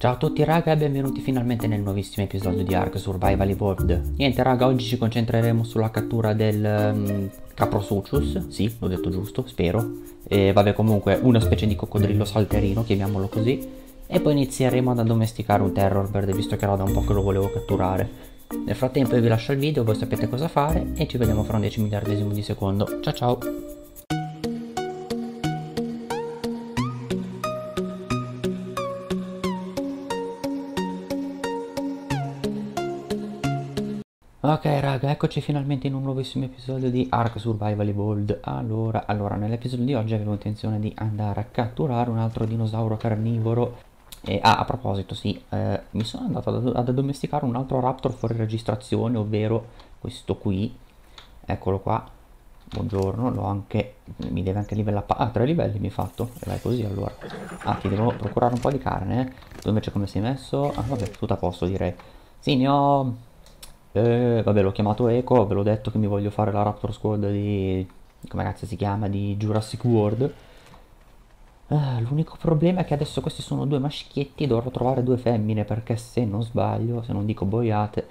Ciao a tutti raga e benvenuti finalmente nel nuovissimo episodio di Ark Survival Evolved. Niente raga, oggi ci concentreremo sulla cattura del um, Caprosuchus, sì, l'ho detto giusto, spero. E vabbè comunque una specie di coccodrillo salterino, chiamiamolo così. E poi inizieremo ad addomesticare un Terrorbird, visto che era da un po' che lo volevo catturare. Nel frattempo io vi lascio il video, voi sapete cosa fare e ci vediamo fra un 10 miliardesimo di secondo. Ciao ciao! Ok raga, eccoci finalmente in un nuovissimo episodio di Ark Survival Evolved. Allora, allora, nell'episodio di oggi avevo intenzione di andare a catturare un altro dinosauro carnivoro. E, ah, a proposito, sì, eh, mi sono andato ad, ad addomesticare un altro raptor fuori registrazione, ovvero questo qui. Eccolo qua. Buongiorno, l'ho anche... mi deve anche livellare... Ah, tre livelli mi hai fatto. E vai così allora. Ah, ti devo procurare un po' di carne, eh. Tu invece come sei messo? Ah, vabbè, tutto a posto direi. Sì, ne ho eh, vabbè, l'ho chiamato Eco, ve l'ho detto che mi voglio fare la Raptor Squad di... come cazzo si chiama? Di Jurassic World. Ah, l'unico problema è che adesso questi sono due maschietti e dovrò trovare due femmine, perché se non sbaglio, se non dico boiate,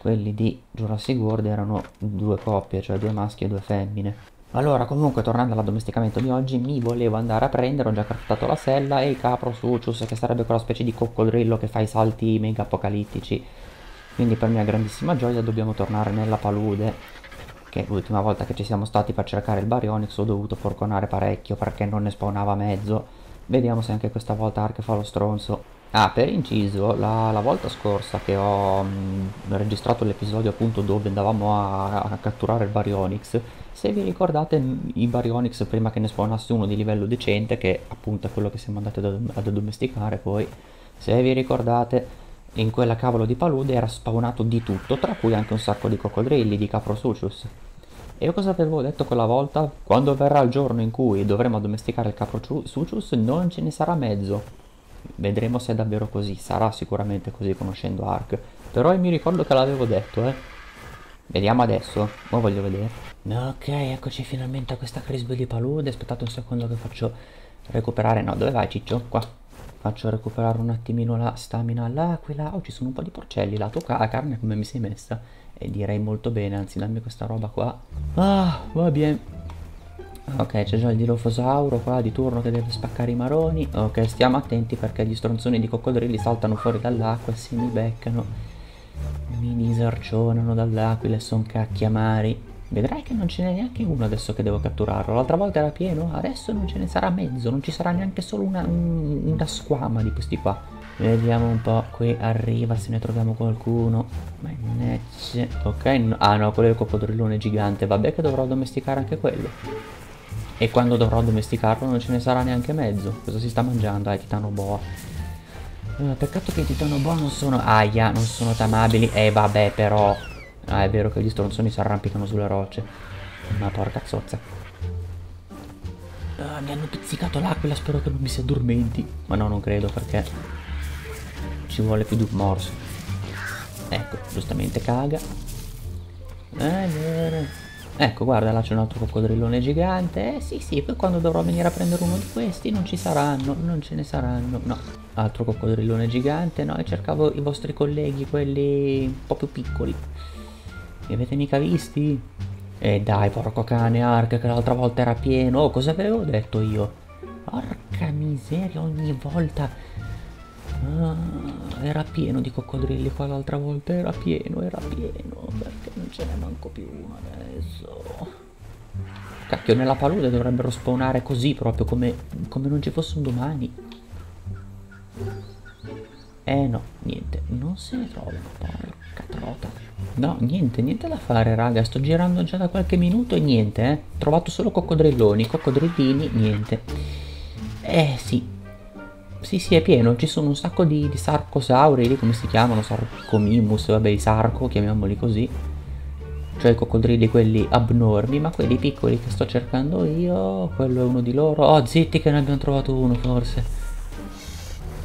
quelli di Jurassic World erano due coppie, cioè due maschi e due femmine. Allora, comunque, tornando all'addomesticamento di oggi, mi volevo andare a prendere, ho già craftato la sella e il capro Sucius, che sarebbe quella specie di coccodrillo che fa i salti mega apocalittici quindi per mia grandissima gioia dobbiamo tornare nella palude che l'ultima volta che ci siamo stati per cercare il Baryonyx ho dovuto forconare parecchio perché non ne spawnava mezzo. Vediamo se anche questa volta Ark fa lo stronzo. Ah per inciso la, la volta scorsa che ho mh, registrato l'episodio appunto dove andavamo a, a, catturare il Baryonyx se vi ricordate il Baryonyx prima che ne spawnasse uno di livello decente che appunto è quello che siamo andati ad, ad addomesticare poi se vi ricordate in quella cavolo di palude era spawnato di tutto, tra cui anche un sacco di coccodrilli, di Caprosuchus. E io cosa avevo detto quella volta? Quando verrà il giorno in cui dovremo addomesticare il Caprosuchus non ce ne sarà mezzo. Vedremo se è davvero così, sarà sicuramente così conoscendo Ark. Però mi ricordo che l'avevo detto, eh. Vediamo adesso, ora voglio vedere. Ok, eccoci finalmente a questa crisp di palude, aspettate un secondo che faccio recuperare... No, dove vai Ciccio? Qua. Faccio recuperare un attimino la stamina all'aquila. Oh, ci sono un po' di porcelli. La tua ca carne come mi sei messa? E direi molto bene, anzi dammi questa roba qua. Ah, va bene. Ok, c'è già il dilofosauro qua di turno che deve spaccare i maroni. Ok, stiamo attenti perché gli stronzoni di coccodrilli saltano fuori dall'acqua e si mi beccano. Mi disarcionano dall'aquila e son cacchi amari. Vedrai che non ce n'è neanche uno adesso che devo catturarlo. L'altra volta era pieno, adesso non ce ne sarà mezzo, non ci sarà neanche solo una, una squama di questi qua. Vediamo un po', qui arriva se ne troviamo qualcuno. Mannaggia. Ok, no, ah no, quello è il coccodrillone gigante. Vabbè che dovrò domesticare anche quello. E quando dovrò domesticarlo non ce ne sarà neanche mezzo. Cosa si sta mangiando? Ah, titano boa. Uh, peccato che i titano boa non sono... Aia, non sono tamabili. Eh, vabbè però... Ah, è vero che gli stronzoni si arrampicano sulle rocce. Ma porca zozza. Ah, mi hanno pizzicato l'aquila, spero che non mi si addormenti. Ma no, non credo perché ci vuole più di un morso. Ecco, giustamente caga. Allora. Ecco, guarda, là c'è un altro coccodrillone gigante. Eh sì, sì, poi quando dovrò venire a prendere uno di questi non ci saranno, non ce ne saranno. No, altro coccodrillone gigante. No, e cercavo i vostri colleghi, quelli un po' più piccoli. Li avete mica visti? E dai, porco cane, Ark, che l'altra volta era pieno. Oh, cosa avevo detto io? Porca miseria, ogni volta... Ah, era pieno di coccodrilli qua l'altra volta, era pieno, era pieno. Perché non ce n'è manco più adesso? Cacchio, nella palude dovrebbero spawnare così, proprio come, come non ci fosse un domani. Eh no, niente, non se ne trovano, porca trota. No, niente, niente da fare, raga. Sto girando già da qualche minuto e niente, eh. Ho trovato solo coccodrilloni, coccodrillini, niente. Eh, sì. Sì, sì, è pieno. Ci sono un sacco di, di sarcosauri, lì come si chiamano? Sarcomimus, vabbè, i sarco, chiamiamoli così. Cioè i coccodrilli quelli abnormi, ma quelli piccoli che sto cercando io, quello è uno di loro. Oh, zitti che ne abbiamo trovato uno, forse.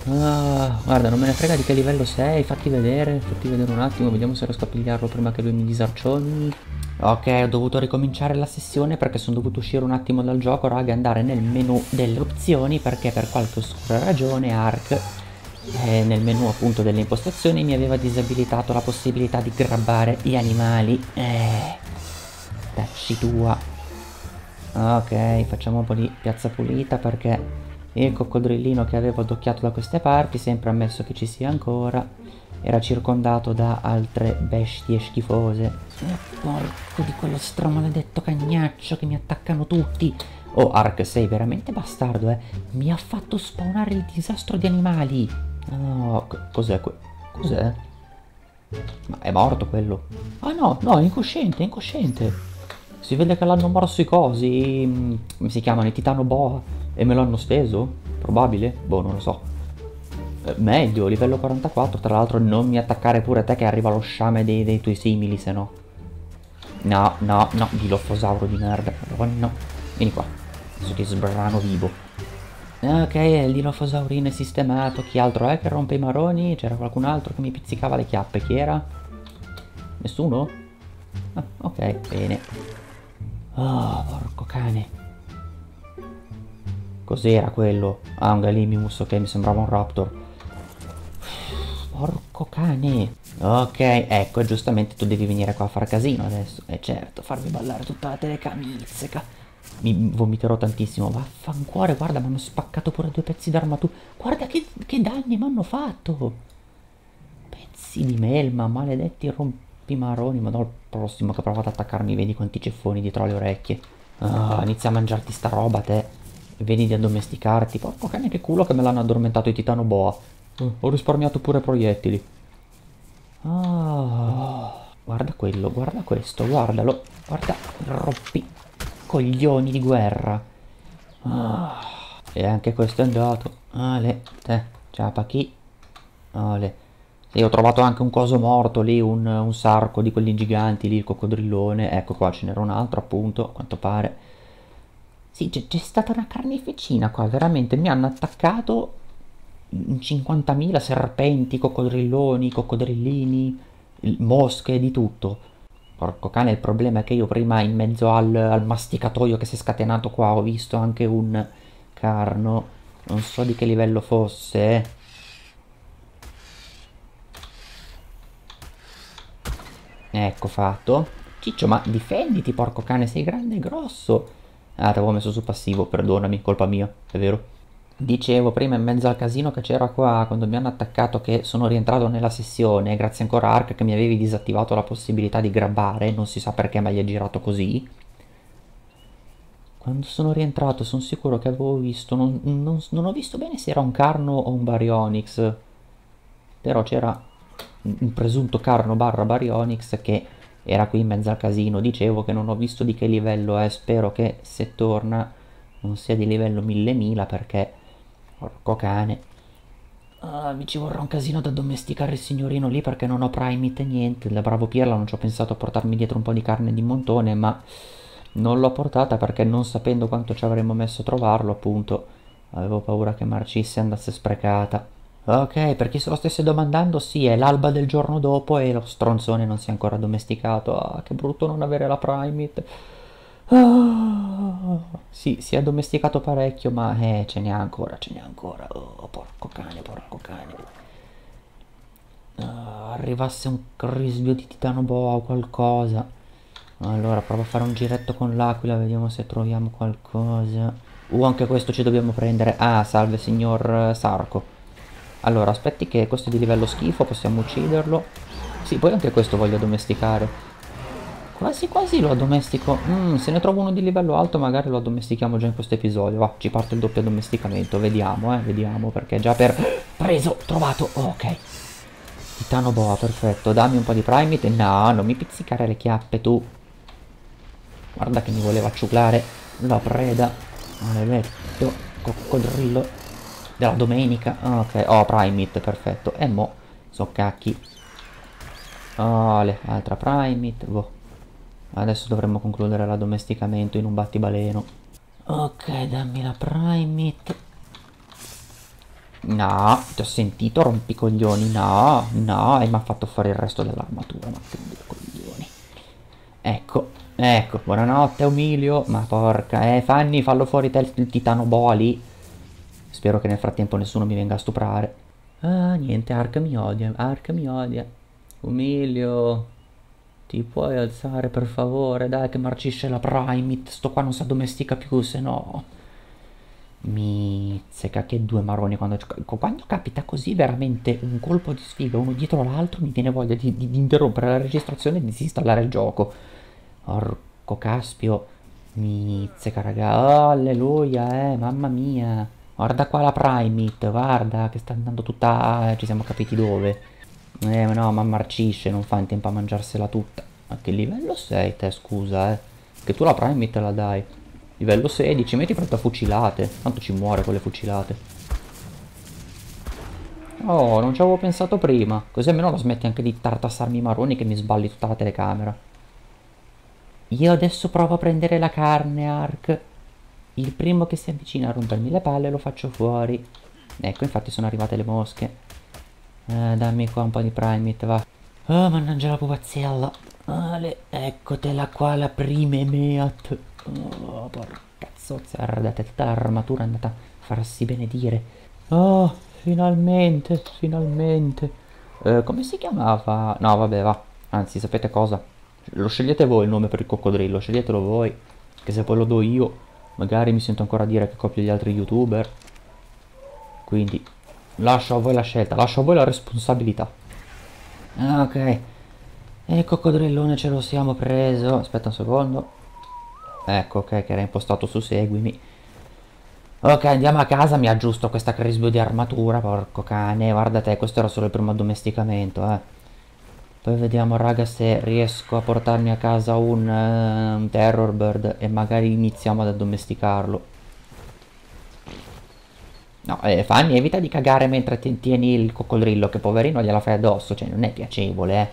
Ah, guarda, non me ne frega di che livello sei, fatti vedere, fatti vedere un attimo, vediamo se riesco a pigliarlo prima che lui mi disarcioni. Ok, ho dovuto ricominciare la sessione perché sono dovuto uscire un attimo dal gioco, raga, andare nel menu delle opzioni perché per qualche oscura ragione Ark E nel menu appunto delle impostazioni mi aveva disabilitato la possibilità di grabbare gli animali. Eh, tacci tua. Ok, facciamo un po' di piazza pulita perché il coccodrillino che avevo addocchiato da queste parti, sempre ammesso che ci sia ancora, era circondato da altre bestie schifose. Eh, porco di quello stramaledetto cagnaccio che mi attaccano tutti. Oh, Ark, sei veramente bastardo, eh. Mi ha fatto spawnare il disastro di animali. Oh, cos'è que... Cos'è? Ma è morto quello? Ah no, no, è incosciente, è incosciente. Si vede che l'hanno morso i cosi, mm, come si chiamano, i titano boa, e me l'hanno steso? Probabile? Boh, non lo so. Eh, meglio, livello 44, tra l'altro non mi attaccare pure te che arriva lo sciame dei, dei tuoi simili, se no. No, no, no, diloffosauro di merda. No, vieni qua. Adesso ti sbrano vivo. Ok, il dilofosaurino è sistemato. Chi altro è che rompe i maroni? C'era qualcun altro che mi pizzicava le chiappe. Chi era? Nessuno? Ah, ok, bene. Oh, porco cane. Cos'era quello? Ah, un Galimimus, ok, mi sembrava un Raptor. Porco cane. Ok, ecco, giustamente tu devi venire qua a far casino adesso. E eh certo, farmi ballare tutta la telecamizzica. Mi vomiterò tantissimo. Vaffancuore, guarda, mi hanno spaccato pure due pezzi d'armatura. Guarda che, che danni mi hanno fatto. Pezzi di melma, maledetti rompi Pimaroni, ma no, il prossimo che prova ad attaccarmi, vedi quanti ceffoni dietro le orecchie. Ah, inizia a mangiarti sta roba, te. Vedi di addomesticarti. Porco cane che culo che me l'hanno addormentato i titano boa. Uh, ho risparmiato pure proiettili. Ah, guarda quello, guarda questo, guardalo. Guarda, roppi coglioni di guerra. Ah, e anche questo è andato. Ale, te, ciapa chi? Ale. E ho trovato anche un coso morto lì, un, un sarco di quelli giganti lì, il coccodrillone. Ecco qua ce n'era un altro appunto, a quanto pare. Sì, c'è stata una carneficina qua, veramente. Mi hanno attaccato 50.000 serpenti, coccodrilloni, coccodrillini, mosche, di tutto. Porco cane, il problema è che io prima in mezzo al, al masticatoio che si è scatenato qua ho visto anche un carno. Non so di che livello fosse. Ecco fatto. Ciccio, ma difenditi, porco cane, sei grande e grosso. Ah, ti avevo messo su passivo, perdonami, colpa mia, è vero. Dicevo prima in mezzo al casino che c'era qua quando mi hanno attaccato che sono rientrato nella sessione, grazie ancora a Ark che mi avevi disattivato la possibilità di grabbare, non si sa perché ma gli è girato così. Quando sono rientrato sono sicuro che avevo visto, non, non, non ho visto bene se era un Carno o un Baryonyx, però c'era un presunto Carno barra Baryonyx che era qui in mezzo al casino. Dicevo che non ho visto di che livello è, spero che se torna non sia di livello 1000 perché, porco cane, uh, mi ci vorrà un casino da domesticare il signorino lì perché non ho primate e niente. Da bravo Pierla non ci ho pensato a portarmi dietro un po' di carne di montone, ma non l'ho portata perché non sapendo quanto ci avremmo messo a trovarlo, appunto, avevo paura che marcisse e andasse sprecata. Ok, per chi se lo stesse domandando, sì, è l'alba del giorno dopo e lo stronzone non si è ancora domesticato. Ah, che brutto non avere la Primate. Ah, sì, si è domesticato parecchio, ma eh, ce n'è ancora, ce n'è ancora. Oh, porco cane, porco cane. Ah, arrivasse un crisbio di titano boa o qualcosa. Allora, provo a fare un giretto con l'aquila, vediamo se troviamo qualcosa. Uh, anche questo ci dobbiamo prendere. Ah, salve signor Sarco. Allora, aspetti che questo è di livello schifo, possiamo ucciderlo. Sì, poi anche questo voglio domesticare. Quasi quasi lo addomestico. Mm, se ne trovo uno di livello alto magari lo addomestichiamo già in questo episodio. Va, ci parte il doppio addomesticamento. Vediamo, eh, vediamo, perché già per... Preso, trovato, ok. Titano boa, perfetto. Dammi un po' di primate. No, non mi pizzicare le chiappe, tu. Guarda che mi voleva ciuclare la preda. Maledetto coccodrillo della domenica. Ah, ok, oh, Primate, perfetto. E mo, so cacchi. Oh, le, altra Primate. Boh. Adesso dovremmo concludere l'addomesticamento in un battibaleno. Ok, dammi la Primate. No, ti ho sentito rompicoglioni. No, no, e mi ha fatto fare il resto dell'armatura. Ma che coglioni. Ecco, ecco, buonanotte Umilio. Ma porca, eh, Fanny, fallo fuori te il titano boa lì. Spero che nel frattempo nessuno mi venga a stuprare. Ah, niente, Ark mi odia, Ark mi odia. Umilio, ti puoi alzare per favore? Dai che marcisce la Primate, sto qua non si addomestica più, se no... Mizzica, che due maroni quando, quando capita così veramente un colpo di sfiga uno dietro l'altro mi viene voglia di, di, di interrompere la registrazione e di disinstallare il gioco. Orco caspio, mizzica raga, alleluia, eh, mamma mia. Guarda qua la Primate, guarda che sta andando tutta... ci siamo capiti dove. Eh, ma no, ma marcisce, non fa in tempo a mangiarsela tutta. A che livello sei te, scusa, eh? Che tu la Primate la dai. Livello 16, metti proprio a fucilate. Tanto ci muore con le fucilate. Oh, non ci avevo pensato prima. Così almeno la smetti anche di tartassarmi i maroni che mi sballi tutta la telecamera. Io adesso provo a prendere la carne, Ark. Il primo che si avvicina a rompermi le palle lo faccio fuori. Ecco, infatti sono arrivate le mosche. Eh, dammi qua un po' di primate, va. Oh, mannaggia la pupaziella. Ale, eccotela qua la prima meat. Oh, porca zozza, guardate, tutta l'armatura è andata a farsi benedire. Oh, finalmente, finalmente. Eh, come si chiamava? No, vabbè, va. Anzi, sapete cosa? Lo scegliete voi il nome per il coccodrillo, sceglietelo voi. Che se poi lo do io, magari mi sento ancora dire che copio gli altri youtuber. Quindi, lascio a voi la scelta, lascio a voi la responsabilità. Ah, ok. E il coccodrillone ce lo siamo preso. Aspetta un secondo. Ecco, ok, che era impostato su seguimi. Ok, andiamo a casa, mi aggiusto questa crisbio di armatura, porco cane. Guarda te, questo era solo il primo addomesticamento, eh. Poi vediamo, raga, se riesco a portarmi a casa un, uh, un Terror Bird e magari iniziamo ad addomesticarlo. No, eh, Fanny, evita di cagare mentre tieni il coccodrillo, che poverino gliela fai addosso, cioè non è piacevole, eh.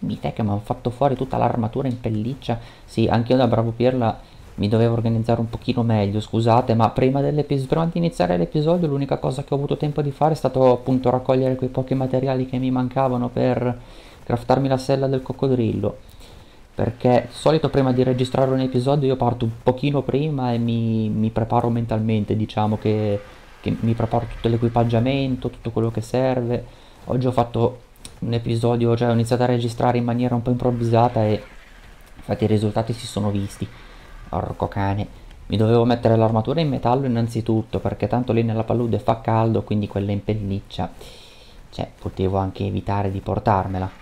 Dimmi te che mi hanno fatto fuori tutta l'armatura in pelliccia. Sì, anche io da bravo Pirla mi dovevo organizzare un pochino meglio, scusate, ma prima, prima di iniziare l'episodio l'unica cosa che ho avuto tempo di fare è stato appunto raccogliere quei pochi materiali che mi mancavano per craftarmi la sella del coccodrillo. Perché di solito prima di registrare un episodio io parto un pochino prima e mi, mi preparo mentalmente, diciamo che, che mi preparo tutto l'equipaggiamento, tutto quello che serve. Oggi ho fatto un episodio, cioè ho iniziato a registrare in maniera un po' improvvisata e infatti i risultati si sono visti. Orco cane. Mi dovevo mettere l'armatura in metallo innanzitutto perché tanto lì nella palude fa caldo, quindi quella in pelliccia. Cioè, potevo anche evitare di portarmela.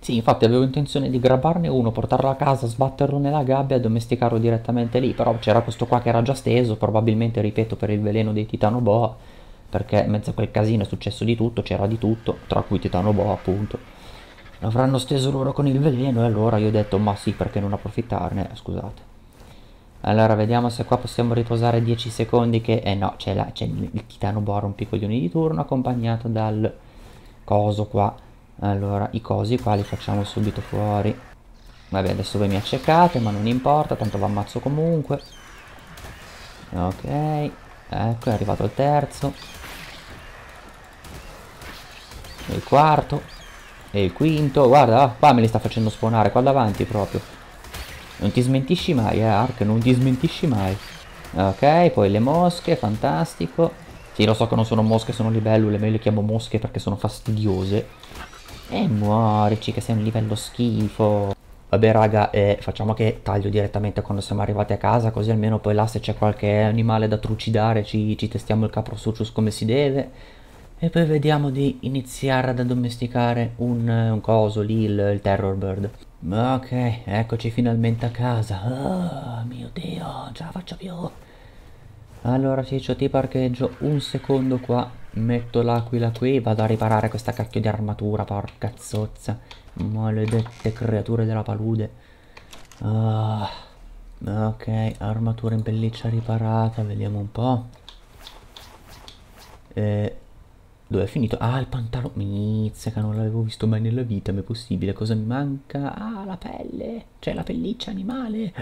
Sì, infatti avevo intenzione di grabbarne uno, portarlo a casa, sbatterlo nella gabbia e domesticarlo direttamente lì, però c'era questo qua che era già steso, probabilmente, ripeto, per il veleno dei titano boa perché in mezzo a quel casino è successo di tutto, c'era di tutto, tra cui Titano Boa appunto. L'avranno steso loro con il veleno e allora io ho detto ma sì perché non approfittarne, scusate. Allora vediamo se qua possiamo riposare 10 secondi che... Eh no, c'è, il Titano Boa rompicoglioni di turno accompagnato dal coso qua. Allora i cosi qua li facciamo subito fuori. Vabbè adesso voi mi accecate ma non importa, tanto vi ammazzo comunque. Ok, ecco è arrivato il terzo. il quarto e il quinto guarda qua me li sta facendo spawnare qua davanti proprio non ti smentisci mai eh Ark non ti smentisci mai ok poi le mosche fantastico sì lo so che non sono mosche sono libellule ma io le chiamo mosche perché sono fastidiose e muorici che sei un livello schifo Vabbè raga, eh, facciamo che taglio direttamente quando siamo arrivati a casa, così almeno poi là se c'è qualche animale da trucidare ci, ci testiamo il capro sucius come si deve. E poi vediamo di iniziare ad addomesticare un, un coso lì, il, il Terror Bird. Ok, eccoci finalmente a casa. Oh mio Dio, non ce la faccio più. Allora Ciccio ti parcheggio un secondo qua, metto l'aquila qui, vado a riparare questa cacchio di armatura, porca zozza. Maledette creature della palude. Ah, ok, armatura in pelliccia riparata, vediamo un po'. Eh, dove è finito? Ah, il pantalone. Mizia, che non l'avevo visto mai nella vita, ma è possibile. Cosa mi manca? Ah, la pelle. Cioè, la pelliccia animale.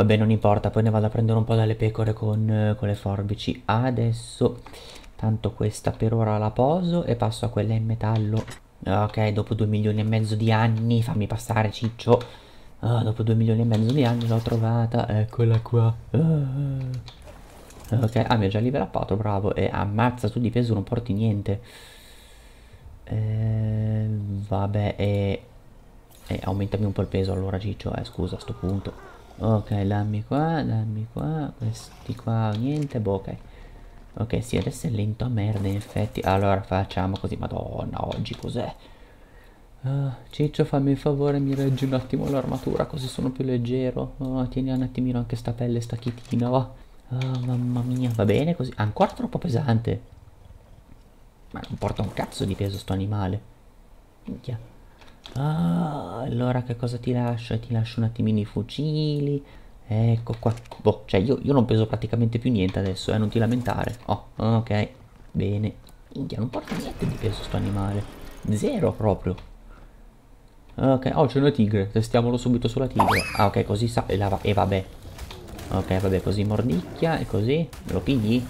Vabbè, non importa, poi ne vado a prendere un po' dalle pecore con, con le forbici. Adesso, tanto questa per ora la poso e passo a quella in metallo. Ok, dopo due milioni e mezzo di anni, fammi passare, ciccio. Oh, dopo due milioni e mezzo di anni l'ho trovata, eccola qua. Oh. Ok, ah mi ha già livellato, bravo. E ammazza, tu di peso non porti niente. Eh, vabbè, e... e... aumentami un po' il peso allora Ciccio, eh scusa a sto punto. Ok, dammi qua, dammi qua, questi qua, niente, boh, ok. Ok, sì, adesso è lento a merda in effetti. Allora facciamo così, madonna, oggi cos'è? Uh, Ciccio fammi il favore mi reggi un attimo l'armatura così sono più leggero oh, tieni un attimino anche sta pelle sta chitina va oh, mamma mia va bene così ancora troppo pesante ma non porta un cazzo di peso sto animale minchia ah, allora che cosa ti lascio ti lascio un attimino i fucili ecco qua boh cioè io, io non peso praticamente più niente adesso eh non ti lamentare oh ok bene minchia non porta niente di peso sto animale zero proprio Ok, oh c'è una tigre, testiamolo subito sulla tigre. Ah ok, così sa... E, va vabbè. Ok, vabbè, così mordicchia e così. Lo pigli?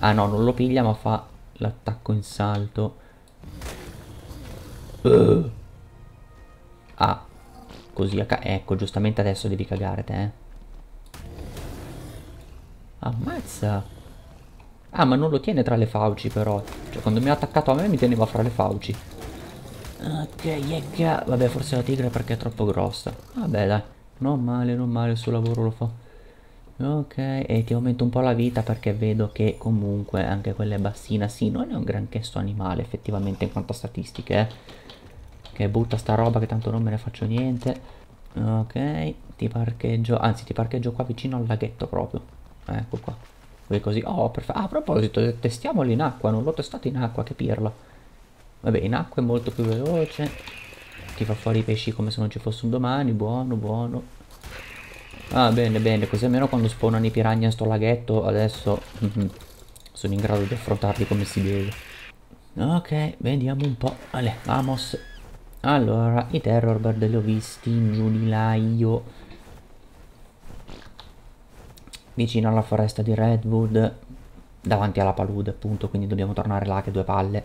Ah no, non lo piglia ma fa l'attacco in salto. Uh. Ah, così, ecco, giustamente adesso devi cagare te. Eh. Ammazza. Ah, ma non lo tiene tra le fauci però. Cioè, quando mi ha attaccato a me mi teneva fra le fauci. Ok, yegga. Vabbè, forse la tigre perché è troppo grossa. Vabbè, dai. Non male, non male, il suo lavoro lo fa. Ok, e ti aumento un po' la vita perché vedo che comunque anche quella è bassina. Sì, non è un granché sto animale effettivamente in quanto a statistiche, eh. Che butta sta roba che tanto non me ne faccio niente. Ok, ti parcheggio, anzi ti parcheggio qua vicino al laghetto proprio. Ecco qua. Qui così. Oh, perfetto. Ah, a proposito, testiamolo in acqua, non l'ho testato in acqua, che pirla. Vabbè, in acqua è molto più veloce. Ti fa fuori i pesci come se non ci fosse un domani. Buono, buono. Ah, bene, bene. Così almeno quando spawnano i piranha in sto laghetto, adesso sono in grado di affrontarli come si deve. Ok, vediamo un po'. Ale, vamos. Allora, i terror bird li ho visti in là io. Vicino alla foresta di Redwood. Davanti alla palude, appunto, quindi dobbiamo tornare là che due palle.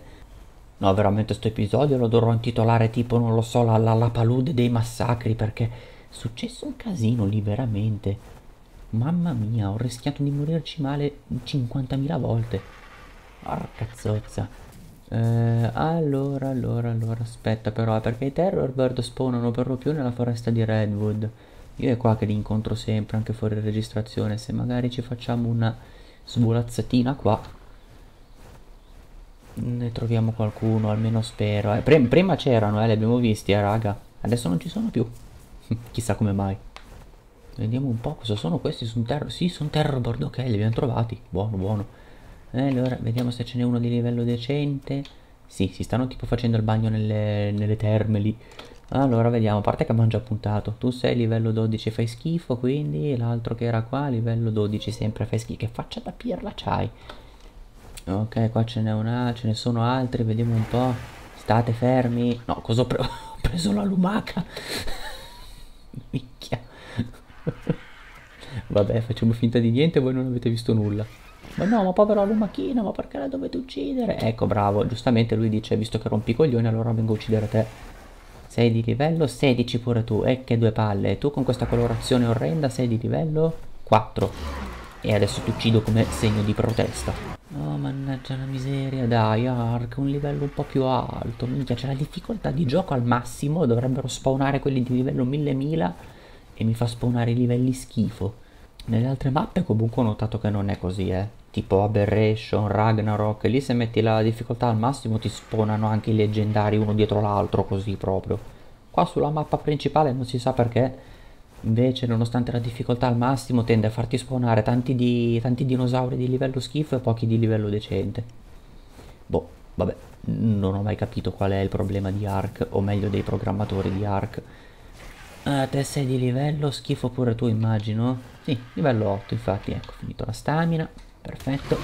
No, veramente questo episodio lo dovrò intitolare tipo, non lo so, la, la, la palude dei massacri perché è successo un casino lì veramente. Mamma mia, ho rischiato di morirci male 50.000 volte. Porca zozza. Eh, allora, allora, allora, aspetta però, perché i Terror Bird spawnano per lo più nella foresta di Redwood. Io è qua che li incontro sempre, anche fuori registrazione. Se magari ci facciamo una svolazzatina qua ne troviamo qualcuno, almeno spero. Eh, prim prima c'erano, eh, li abbiamo visti, eh, raga. Adesso non ci sono più. Chissà come mai. Vediamo un po' cosa sono questi. Sono terror. Sì, sono terrorboard. Ok, li abbiamo trovati. Buono, buono. Eh, allora, vediamo se ce n'è uno di livello decente. Sì, si stanno tipo facendo il bagno nelle, nelle terme lì. Allora, vediamo. A parte che abbiamo già puntato. Tu sei livello 12 fai schifo, quindi l'altro che era qua, livello 12 sempre fai schifo. Che faccia da pirla c'hai? Ok, qua ce n'è una, ce ne sono altri, vediamo un po'. State fermi. No, cosa ho, pre ho preso la lumaca? Micchia. Vabbè, facciamo finta di niente, voi non avete visto nulla. Ma no, ma povera lumachina, ma perché la dovete uccidere? Ecco, bravo, giustamente lui dice, visto che rompi coglioni, allora vengo a uccidere te. Sei di livello 16 pure tu, e che due palle. Tu con questa colorazione orrenda sei di livello 4. E adesso ti uccido come segno di protesta. Oh, mannaggia la miseria, dai, Ark, un livello un po' più alto. Minchia, c'è la difficoltà di gioco al massimo, dovrebbero spawnare quelli di livello 1000 e mi fa spawnare i livelli schifo. Nelle altre mappe comunque ho notato che non è così, eh. Tipo Aberration, Ragnarok, lì se metti la difficoltà al massimo ti spawnano anche i leggendari uno dietro l'altro, così proprio. Qua sulla mappa principale non si sa perché Invece, nonostante la difficoltà al massimo, tende a farti spawnare tanti, di, tanti dinosauri di livello schifo e pochi di livello decente. Boh, vabbè, non ho mai capito qual è il problema di Ark, o meglio dei programmatori di Ark. Ah, te sei di livello schifo pure tu, immagino? Sì, livello 8, infatti, ecco, finito la stamina, perfetto.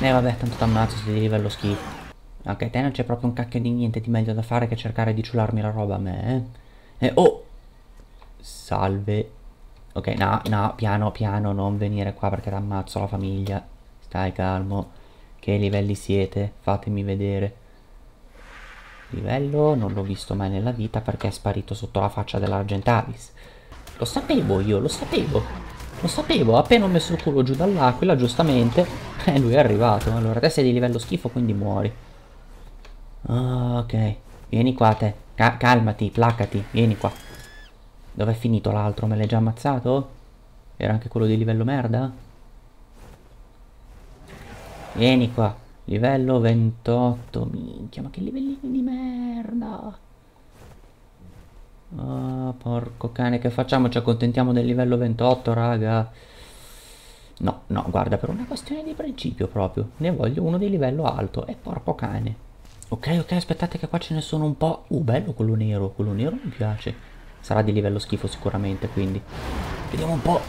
Eh vabbè, tanto t'ammazzo se di livello schifo. Anche te non c'è proprio un cacchio di niente di meglio da fare che cercare di ciularmi la roba a me, eh? Eh, oh! Salve. Ok, no, no, piano, piano, non venire qua perché ti ammazzo la famiglia. Stai calmo. Che livelli siete? Fatemi vedere. Livello non l'ho visto mai nella vita perché è sparito sotto la faccia dell'Argentavis. Lo sapevo io, lo sapevo. Lo sapevo, appena ho messo il culo giù dall'aquila, giustamente, e lui è arrivato. Allora, te sei di livello schifo, quindi muori. Oh, ok, vieni qua te. Ca calmati, placati, vieni qua. Dov'è finito l'altro? Me l'hai già ammazzato? Era anche quello di livello merda? Vieni qua. Livello 28. Minchia, ma che livellini di merda. Oh, porco cane, che facciamo? Ci accontentiamo del livello 28, raga. No, no, guarda, per una questione di principio proprio. Ne voglio uno di livello alto. E porco cane. Ok, ok, aspettate che qua ce ne sono un po'. Uh, bello quello nero. Quello nero mi piace. Sarà di livello schifo sicuramente, quindi. Vediamo un po'.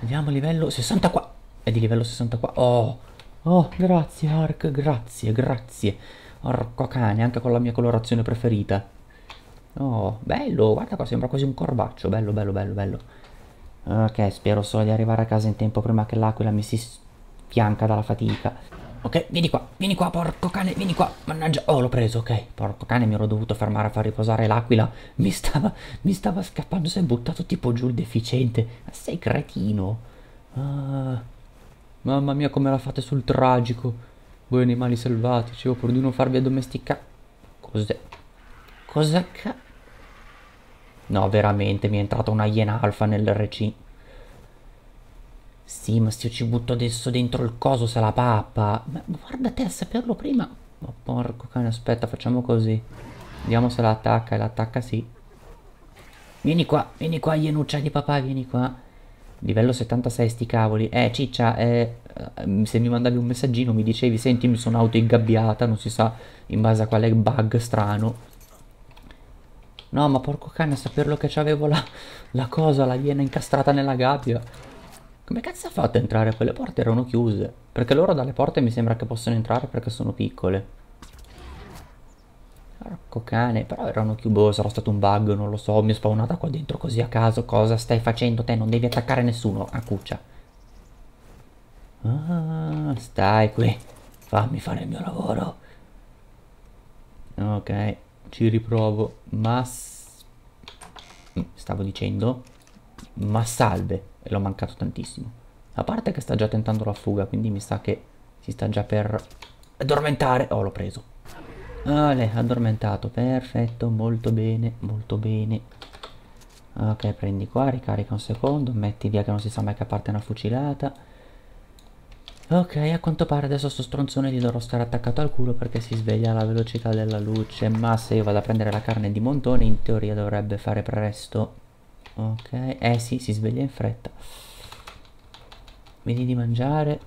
Vediamo livello 60 qua. È di livello 60 qua. Oh, oh, grazie Ark, grazie, grazie. Porco cane, anche con la mia colorazione preferita. Oh, bello, guarda qua, sembra quasi un corbaccio. Bello, bello, bello, bello. Ok, spero solo di arrivare a casa in tempo prima che l'aquila mi si sfianca dalla fatica. Ok, vieni qua, vieni qua, porco cane, vieni qua. Mannaggia, oh, l'ho preso, ok. Porco cane, mi ero dovuto fermare a far riposare l'aquila. Mi stava, mi stava scappando, si è buttato tipo giù il deficiente. Ma sei cretino. Ah, mamma mia, come la fate sul tragico. Voi animali selvatici, ho pur di non farvi addomesticare. Cos'è? Cosa ca... No, veramente, mi è entrata una iena alfa nel RC. Sì, ma se io ci butto adesso dentro il coso se la pappa. Ma guarda te a saperlo prima. Ma porco cane, aspetta, facciamo così. Vediamo se la attacca e l'attacca sì. Vieni qua, vieni qua, ienuccia di papà, vieni qua. Livello 76 sti cavoli. Eh, ciccia, eh, se mi mandavi un messaggino mi dicevi, senti, mi sono autoingabbiata, non si sa in base a quale bug strano. No, ma porco cane, a saperlo che c'avevo la, la cosa, la iena incastrata nella gabbia. Come cazzo ha fatto a entrare? Quelle porte erano chiuse. Perché loro dalle porte mi sembra che possano entrare perché sono piccole. Porco cane, però erano chiuse. Boh, sarà stato un bug, non lo so. Mi è spawnata qua dentro così a caso. Cosa stai facendo te? Non devi attaccare nessuno. A cuccia. Ah, stai qui. Fammi fare il mio lavoro. Ok ci riprovo, ma stavo dicendo, ma salve, e l'ho mancato tantissimo. A parte che sta già tentando la fuga, quindi mi sa che si sta già per addormentare. Oh, l'ho preso. Ale, addormentato, perfetto, molto bene, molto bene. Ok, prendi qua, ricarica un secondo, metti via che non si sa mai che parte una fucilata. Ok, a quanto pare adesso sto stronzone gli dovrò stare attaccato al culo perché si sveglia alla velocità della luce, ma se io vado a prendere la carne di montone in teoria dovrebbe fare presto. Ok, eh sì, si sveglia in fretta. Vedi di mangiare.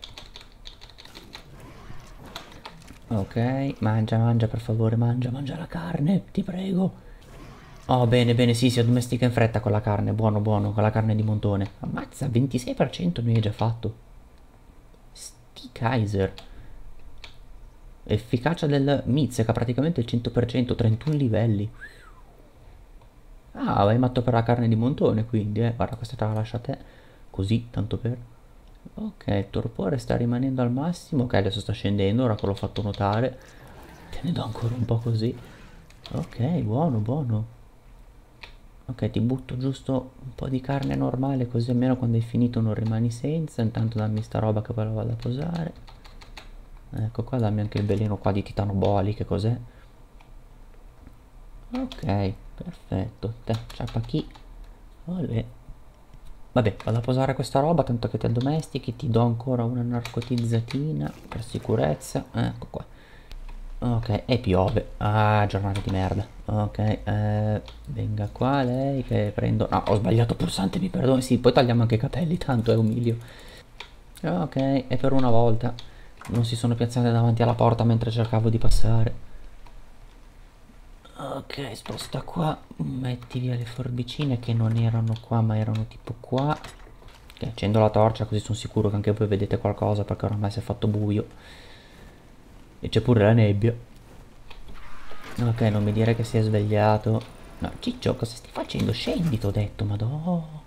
Ok, mangia, mangia per favore, mangia, mangia la carne, ti prego. Oh, bene, bene, sì, si addomestica in fretta con la carne, buono, buono, con la carne di montone. Ammazza, 26% mi hai già fatto. Kaiser. Efficacia del Mizzica praticamente il 100%, 31 livelli. Ah, vai matto per la carne di montone quindi, eh. Guarda, questa te la lascia a te. Così, tanto per. Ok, il torpore sta rimanendo al massimo. Ok, adesso sta scendendo, ora che l'ho fatto notare. Te ne do ancora un po' così. Ok, buono, buono. Ok, ti butto giusto un po' di carne normale così almeno quando hai finito non rimani senza. Intanto dammi sta roba che poi la vado a posare. Ecco qua, dammi anche il veleno qua di titano boli, che cos'è? Ok, perfetto. Te, ciappa chi? Olè. Vabbè, vado a posare questa roba, tanto che ti addomestichi, ti do ancora una narcotizzatina per sicurezza. Ecco qua. Ok, e piove. Ah, giornata di merda. Ok, eh, venga qua lei che prendo... No, ho sbagliato pulsante, mi perdoni. Sì, poi tagliamo anche i capelli, tanto è umilio. Ok, e per una volta non si sono piazzate davanti alla porta mentre cercavo di passare. Ok, sposta qua. Metti via le forbicine che non erano qua ma erano tipo qua. Ok, accendo la torcia così sono sicuro che anche voi vedete qualcosa perché oramai si è fatto buio. E c'è pure la nebbia. Ok, non mi dire che si è svegliato. No, Ciccio, cosa stai facendo? Scendi, t'ho detto, madò.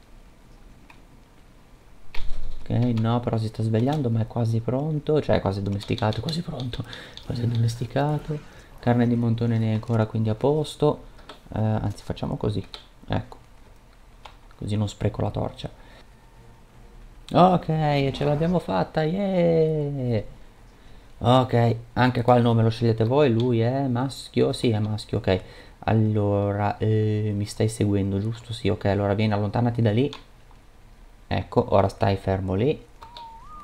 Ok, no, però si sta svegliando, ma è quasi pronto. Cioè, quasi domesticato, quasi pronto. Quasi domesticato. Carne di montone ne è ancora quindi a posto. Eh, anzi, facciamo così. Ecco. Così non spreco la torcia. Ok, ce l'abbiamo fatta, yeah! Ok, anche qua il nome lo scegliete voi, lui è maschio? Sì, è maschio, ok. Allora, eh, mi stai seguendo, giusto? Sì, ok, allora vieni, allontanati da lì. Ecco, ora stai fermo lì.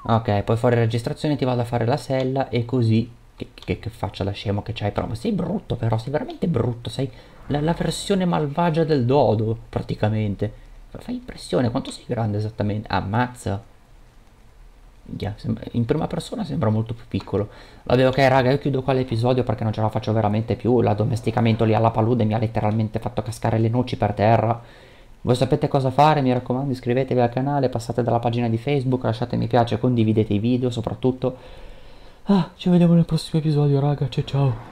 Ok, poi fuori registrazione ti vado a fare la sella e così... Che, che, che faccia da scemo che c'hai, però sei brutto però, sei veramente brutto, sei la, la versione malvagia del dodo, praticamente. Fai impressione, quanto sei grande esattamente? Ammazza. In prima persona sembra molto più piccolo. Vabbè, ok, raga, io chiudo qua l'episodio perché non ce la faccio veramente più. L'addomesticamento lì alla palude mi ha letteralmente fatto cascare le noci per terra. Voi sapete cosa fare, mi raccomando, iscrivetevi al canale, passate dalla pagina di Facebook, lasciate mi piace, condividete i video soprattutto. Ah, ci vediamo nel prossimo episodio, raga, ciao ciao.